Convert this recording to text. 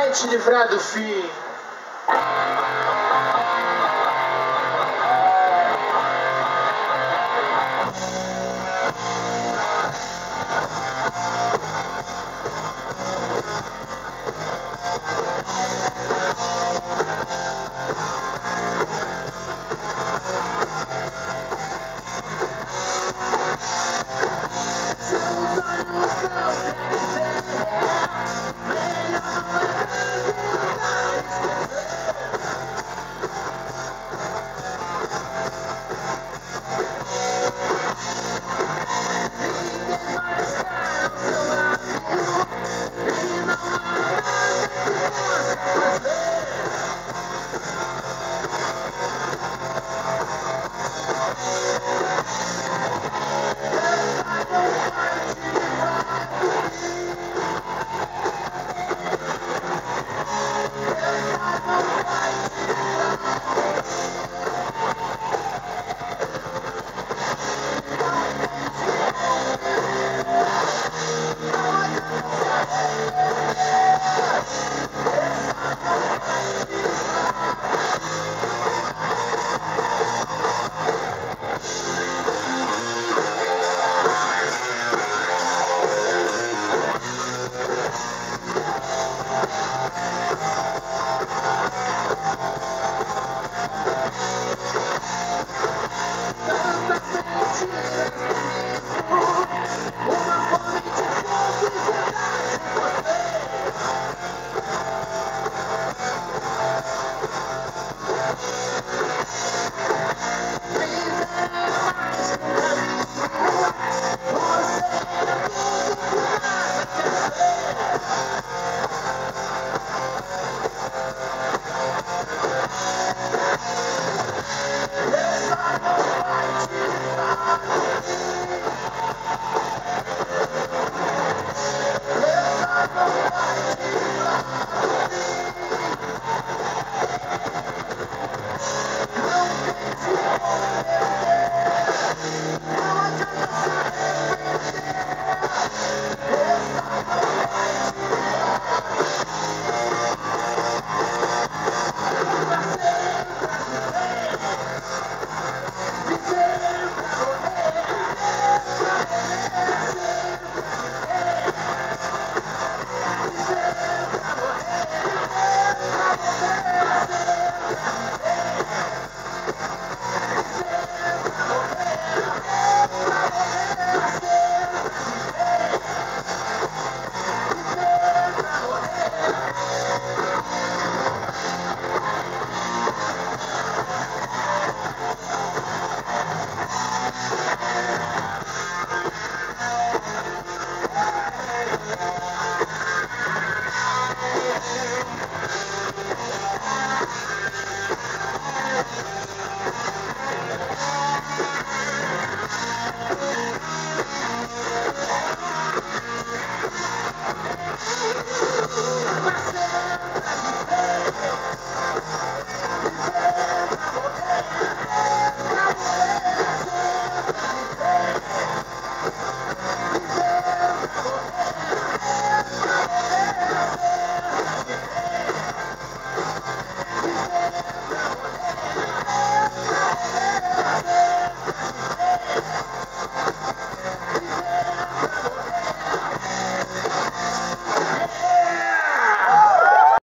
vai te livrar do fim.